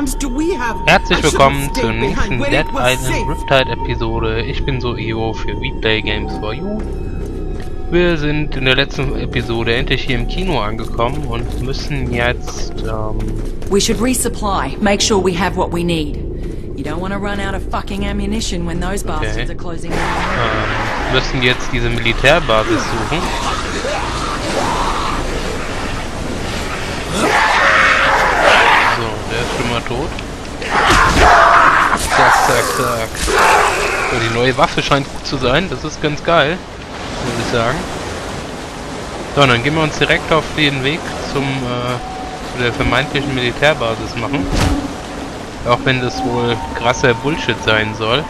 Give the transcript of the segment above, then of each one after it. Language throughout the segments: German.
Herzlich willkommen zur nächsten Dead Island Riptide Episode. Ich bin so für Replay Games for You. Wir sind in der letzten Episode endlich hier im Kino angekommen und müssen jetzt, ähm... We should resupply. Make sure we have what we need. You don't want to run out of fucking ammunition when those bastards are closing down. Ähm, müssen jetzt diese Militärbasis suchen. Zack. So, die neue Waffe scheint gut zu sein. Das ist ganz geil muss ich sagen. So, dann gehen wir uns direkt auf den Weg zum äh, zu der vermeintlichen Militärbasis machen. Auch wenn das wohl krasser Bullshit sein soll.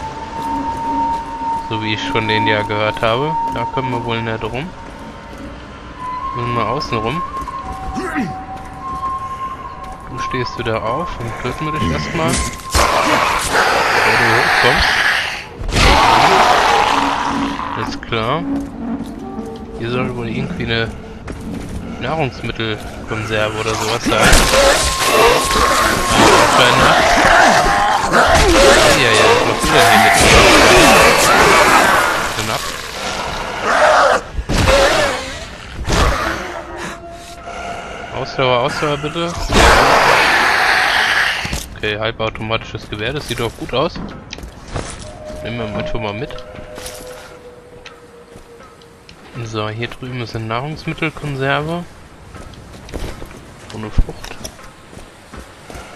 So wie ich schon den ja gehört habe. Da kommen wir wohl nicht rum. Müssen wir außen rum. Du stehst wieder auf und töten wir dich erstmal. Bevor du hochkommst. Ist klar. Hier soll wohl irgendwie eine Nahrungsmittelkonserve oder sowas sein. Kleiner. Ja, ja, noch wieder hier mit. Dann ab. Ausdauer, Ausdauer bitte. Okay, halbautomatisches Gewehr, das sieht doch gut aus. Nehmen wir mal schon mal mit. So, hier drüben ist eine Nahrungsmittelkonserve. Ohne Frucht.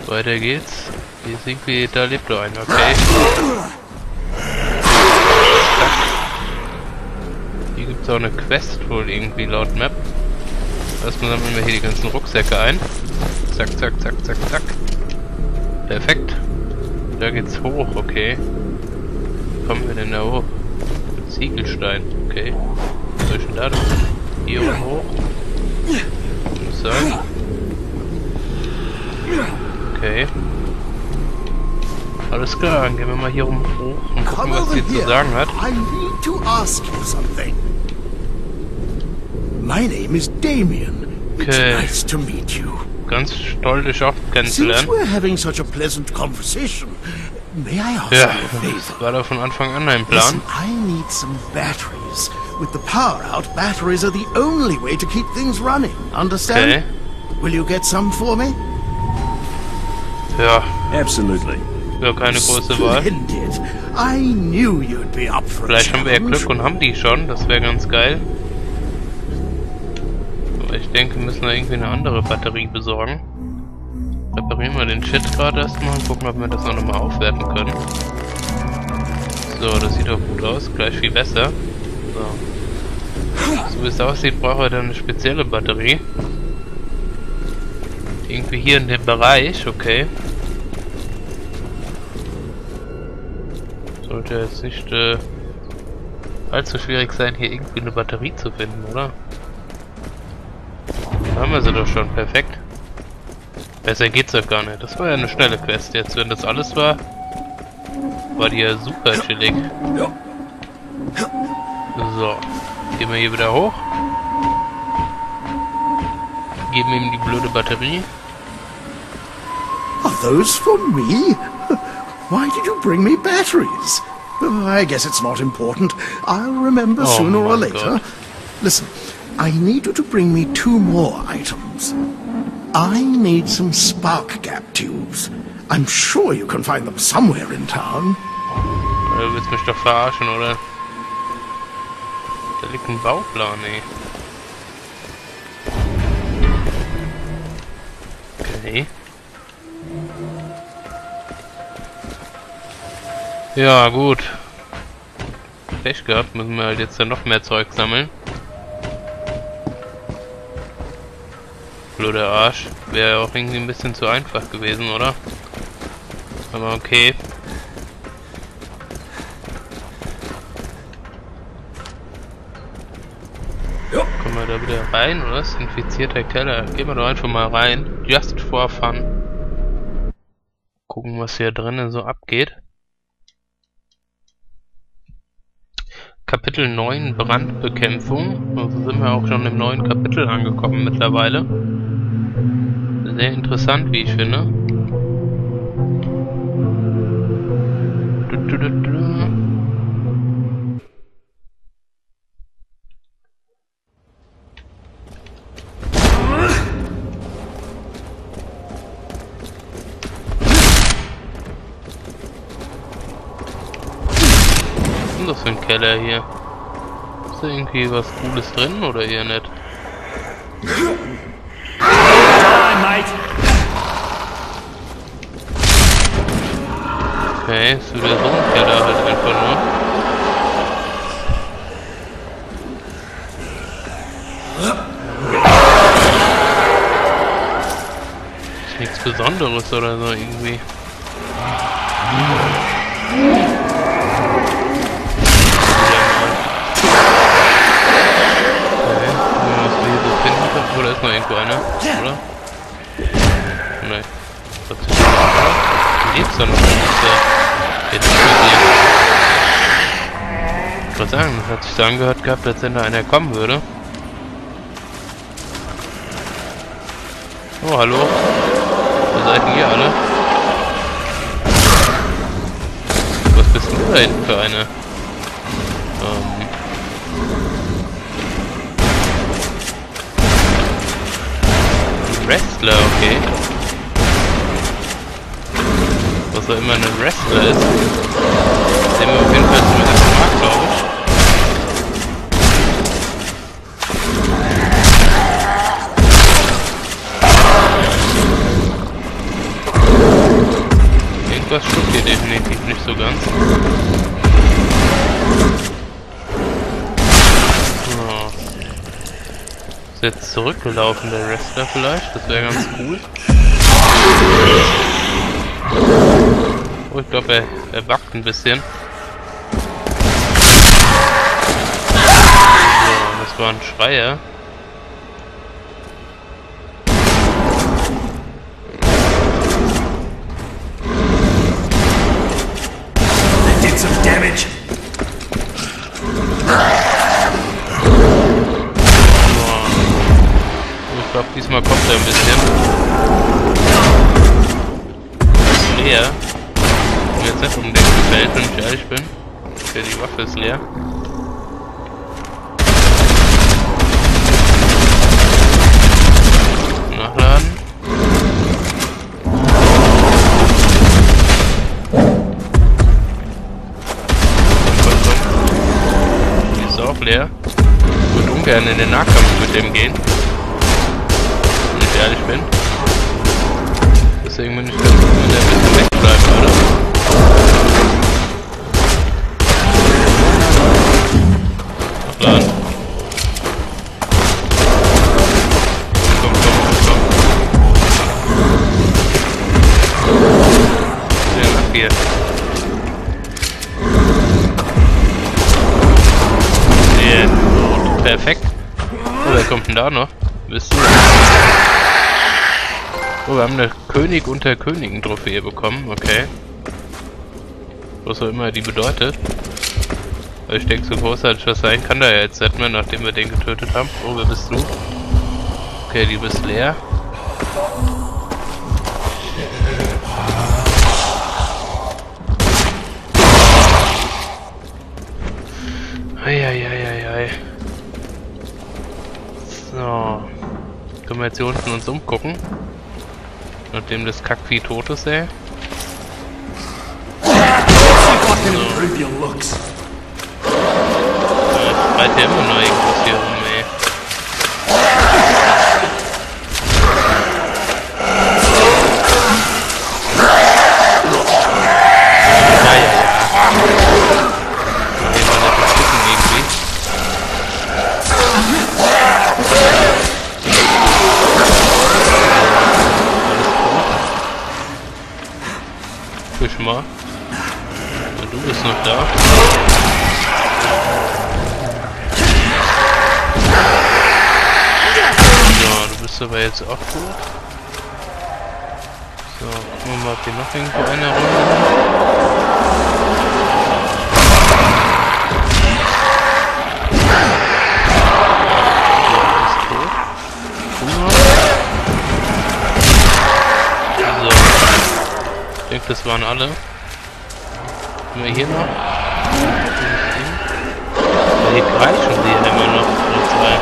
Weiter geht's. Hier ist irgendwie, da lebt noch einer, okay. Hier gibt's auch eine Quest wohl irgendwie laut Map. Erstmal sammeln wir hier die ganzen Rucksäcke ein. Zack, zack, zack, zack, zack. Perfekt. Da geht's hoch, okay. Wie kommen wir denn da hoch? Ziegelstein, okay soll ich denn da Hier oben hoch. So. Okay. Alles klar, dann gehen wir mal hier rum hoch und gucken, was sie zu sagen hat. I need to ask you something. My name is Damien. Okay. It's nice to meet you. Ganz toll, auch kennenzulernen. Since we're having such a pleasant conversation, may I ask ja, you a favor? Das war da von Anfang an ein Plan. Listen, I need some batteries With the power out, batteries are the only way to keep things running. Understand? Okay. Will you get some for me? Ja. Absolutely. Ja, keine große Wahl. I knew you'd be up for Vielleicht haben wir ja Glück und haben die schon. Das wäre ganz geil. Ich denke, wir müssen da irgendwie eine andere Batterie besorgen. Reparieren wir den Shit gerade erstmal und gucken, ob wir das auch nochmal aufwerten können. So, das sieht doch gut aus. Gleich viel besser. So. So wie es aussieht, braucht er dann eine spezielle Batterie. Irgendwie hier in dem Bereich, okay. Sollte jetzt nicht äh, allzu schwierig sein, hier irgendwie eine Batterie zu finden, oder? Haben wir sie doch schon, perfekt. Besser geht's doch gar nicht. Das war ja eine schnelle Quest jetzt. Wenn das alles war, war die ja super chillig. So. Gehen wir hier wieder hoch. Geben ihm die blöde Batterie. Are those for me? Why did you bring me batteries? I guess it's not important. I'll remember oh sooner or later. God. Listen, I need you to bring me two more items. I need some spark gap tubes. I'm sure you can find them somewhere in town. Du willst mich doch verarschen, oder? Da liegt ein Bauplan, ey. Okay. Ja, gut. Pech gehabt, müssen wir halt jetzt dann noch mehr Zeug sammeln. Blöder Arsch. Wäre auch irgendwie ein bisschen zu einfach gewesen, oder? Aber okay. Kommen wir da wieder rein, oder? Das ist infizierter Keller. Gehen wir doch einfach mal rein. Just for fun. Gucken, was hier drinnen so abgeht. Kapitel 9 Brandbekämpfung. Also sind wir auch schon im neuen Kapitel angekommen mittlerweile sehr interessant, wie ich finde. das für ein Keller hier? Ist da irgendwie was Cooles drin oder eher nicht? Ist nichts Besonderes oder so irgendwie. Oder ist noch irgendwo einer? Oder? Nein. Was ist Du lebst doch noch nicht. Jetzt Ich wollte sagen, hat sich so angehört gehabt, als wenn da einer kommen würde. Oh, hallo. Wo seid ihr alle? Was bist du da hinten für eine? Ähm. Wrestler, okay. Was auch immer ein Wrestler ist. Den wir auf jeden Fall zum zurückgelaufen, der Wrestler vielleicht. Das wäre ganz cool. Oh, ich glaube, er, er backt ein bisschen. So, das war ein Schreier. Diesmal kommt er ein bisschen. Leer. Und jetzt nicht unbedingt gefällt, wenn ich ehrlich bin. Okay, die Waffe ist leer. Nachladen. Die ist auch leer. Ich würde ungern in den Nahkampf mit dem gehen ehrlich bin. Deswegen bin ich ganz froh, wenn der ein bisschen wegbleibt, oder? Nachladen. Komm, komm, komm. Ja, nach hier. Yeah. Perfekt. Oh, wer kommt denn da noch? Oh, wir haben eine König unter Königen Trophäe bekommen, okay. Was auch immer die bedeutet. Aber ich denke, so großartig was sein kann da jetzt nicht mehr, nachdem wir den getötet haben. Oh, wer bist du? Okay, die bist leer. Eieieiei. So. Können wir jetzt hier unten uns umgucken? Nachdem das Kackvieh tot ist, ey. So. Ja, schreit ja immer noch irgendwas hier rum, mal. Ja, du bist noch da. Ja, du bist aber jetzt auch tot. So, gucken wir mal, ob hier noch irgendwo einer rumrennt. Das waren alle. Haben wir hier noch? Hier kreischen die immer noch. Nur zwei.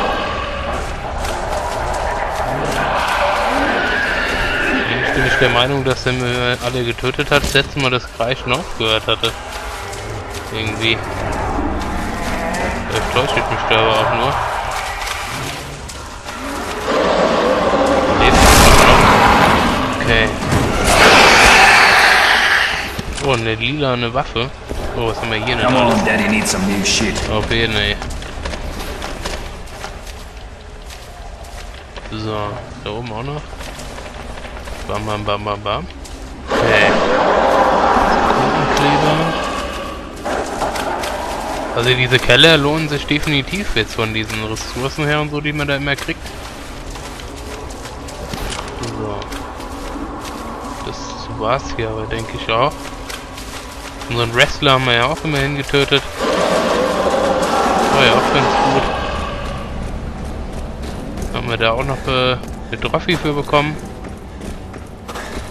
Eigentlich bin ich der Meinung, dass er mir alle getötet hat, letztes Mal das Kreischen aufgehört hatte. Irgendwie. täusche ich mich da aber auch nur. Oh, eine lila eine Waffe. Oh, was haben wir hier Come alles? on, Daddy needs some new shit. Auf jeden ey. So, da oben auch noch. Bam, bam, bam, bam, bam. Okay. Kundenkleber. Also diese Keller lohnen sich definitiv jetzt von diesen Ressourcen her und so, die man da immer kriegt. So. Das war's hier aber, denke ich auch. Unseren Wrestler haben wir ja auch immerhin getötet. War ja auch ganz gut. Haben wir da auch noch äh, eine Trophy für bekommen.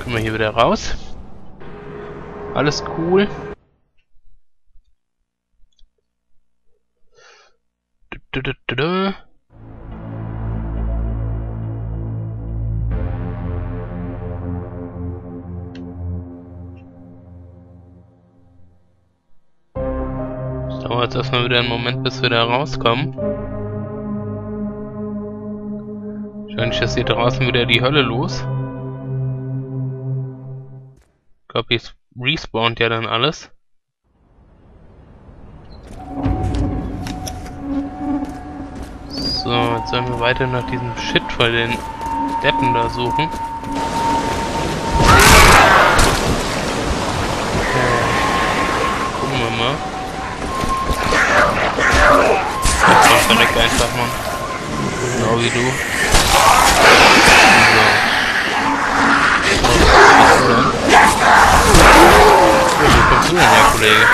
Können wir hier wieder raus. Alles cool. Du, du, du, Es dauert jetzt erstmal wieder einen Moment, bis wir da rauskommen. Wahrscheinlich ist hier draußen wieder die Hölle los. Ich glaube, hier respawnt ja dann alles. So, jetzt sollen wir weiter nach diesem Shit von den Deppen da suchen. Okay. Gucken wir mal. Kommt direkt einfach, Mann. Genau wie du. So. Wo kommst du denn her, Kollege?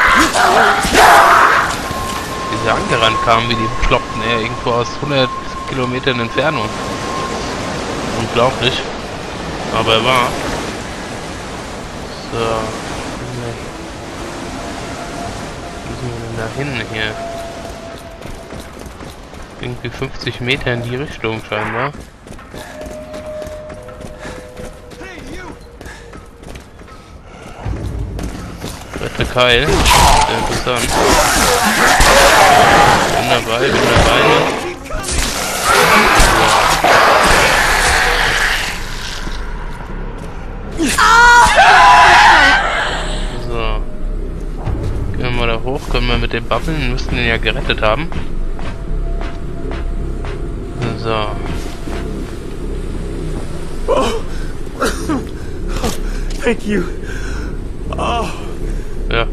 Wie sie angerannt kamen, wie die bekloppten, ey, irgendwo aus 100 Kilometern Entfernung. Unglaublich. Aber er war. So. Müssen wir denn da hin hier? Irgendwie 50 Meter in die Richtung scheinbar. Dritte Keil. Sehr interessant. Bin dabei, bin dabei. So. Gehen wir mal da hoch, können wir mit den Bubbeln, müssten den ja gerettet haben. So. Thank you. Ja.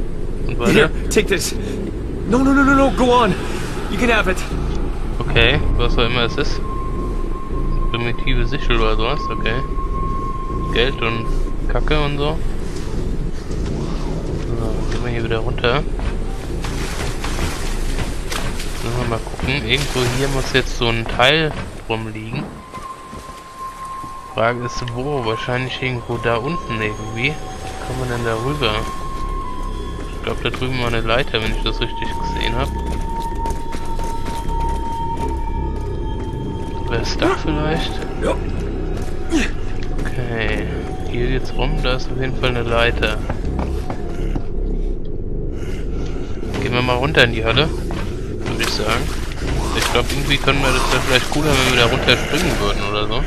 Und weiter? Here, take this. No, no, no, no, no. Go on. You can have it. Okay, was auch immer es ist. Primitive Sichel oder sowas, okay. Geld und Kacke und so. So, gehen wir hier wieder runter. Gucken. Irgendwo hier muss jetzt so ein Teil rumliegen. Frage ist wo? Wahrscheinlich irgendwo da unten irgendwie. Wie kommen wir denn da rüber? Ich glaube da drüben war eine Leiter, wenn ich das richtig gesehen habe. Wer ist da vielleicht? Okay. Hier geht's rum, da ist auf jeden Fall eine Leiter. Gehen wir mal runter in die Hölle, würde ich sagen. Ich glaube, irgendwie können wir das da vielleicht cooler, wenn wir da runter springen würden oder so.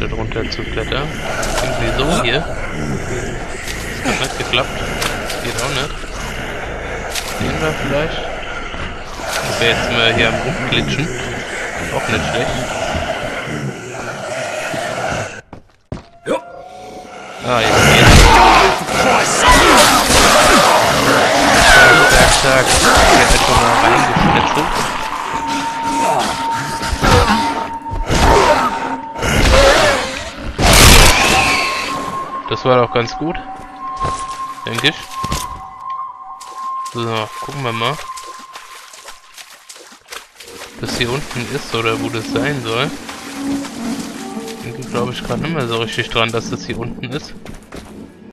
Da drunter zu klettern. Irgendwie so hier. Das hat nicht geklappt. Das geht auch nicht. Sehen wir vielleicht? Okay, jetzt sind wir hier am Rumglitschen. Auch nicht schlecht. Ah, jetzt geht's. Zack, zack. Hier einfach mal reingeschnitzelt. Das war doch ganz gut. Denke ich. So, gucken wir mal. Das hier unten ist oder wo das sein soll. Denke glaube ich gerade nicht mehr so richtig dran, dass das hier unten ist.